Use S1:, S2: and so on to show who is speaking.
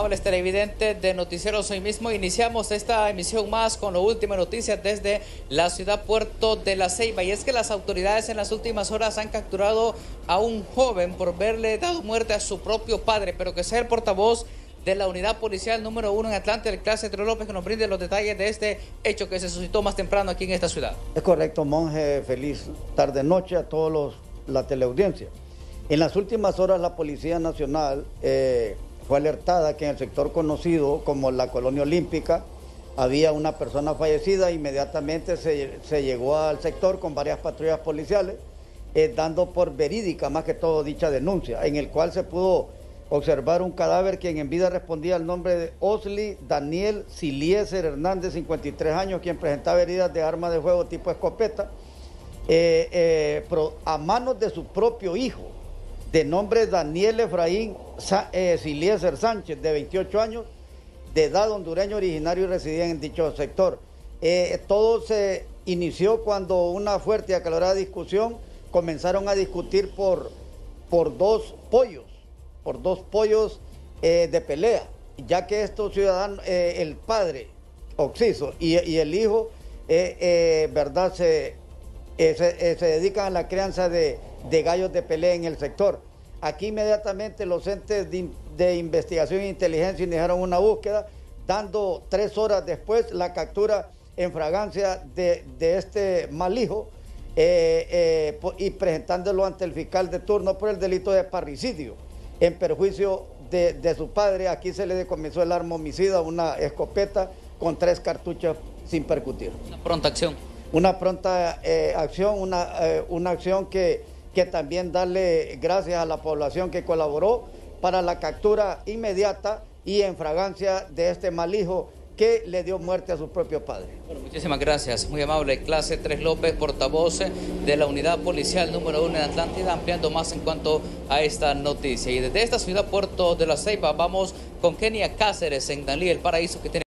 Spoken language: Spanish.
S1: Amables televidentes de Noticieros hoy mismo iniciamos esta emisión más con la última noticia desde la ciudad puerto de La Ceiba y es que las autoridades en las últimas horas han capturado a un joven por verle dado muerte a su propio padre, pero que sea el portavoz de la unidad policial número uno en Atlanta, el clase 3 López, que nos brinde los detalles de este hecho que se suscitó más temprano aquí en esta ciudad.
S2: Es correcto, monje. Feliz tarde-noche a todos los, la teleaudiencia. En las últimas horas la Policía Nacional eh, fue alertada que en el sector conocido como la Colonia Olímpica había una persona fallecida. Inmediatamente se, llegó al sector con varias patrullas policiales, eh, dando por verídica más que todo dicha denuncia, en el cual se pudo observar un cadáver quien en vida respondía al nombre de Osli Daniel Silieser Hernández, 53 años, quien presentaba heridas de arma de fuego tipo escopeta, eh, eh, a manos de su propio hijo de nombre Daniel Efraín eh, Sánchez, de 28 años, de edad hondureño originario y residía en dicho sector. Eh, todo se inició cuando una fuerte y acalorada discusión comenzaron a discutir por, por dos pollos, por dos pollos eh, de pelea, ya que estos ciudadanos, el padre Oxiso y, el hijo, ¿verdad? Se, se, dedican a la crianza de de gallos de pelea en el sector. Aquí inmediatamente los entes de, investigación e inteligencia iniciaron una búsqueda, dando tres horas después la captura en fragancia de, este mal hijo eh, eh, y presentándolo ante el fiscal de turno por el delito de parricidio en perjuicio de, su padre. Aquí se le decomisó el arma homicida, una escopeta con tres cartuchos sin percutir.
S1: Una pronta acción.
S2: Una pronta eh, acción, una, una acción que que también darle gracias a la población que colaboró para la captura inmediata y en fragancia de este mal hijo que le dio muerte a su propio padre.
S1: Bueno, muchísimas gracias, muy amable. Clase 3 López, portavoz de la unidad policial número 1 en Atlántida, ampliando más en cuanto a esta noticia. Y desde esta ciudad, Puerto de la Ceiba, vamos con Kenia Cáceres en Dalí, el paraíso que tiene...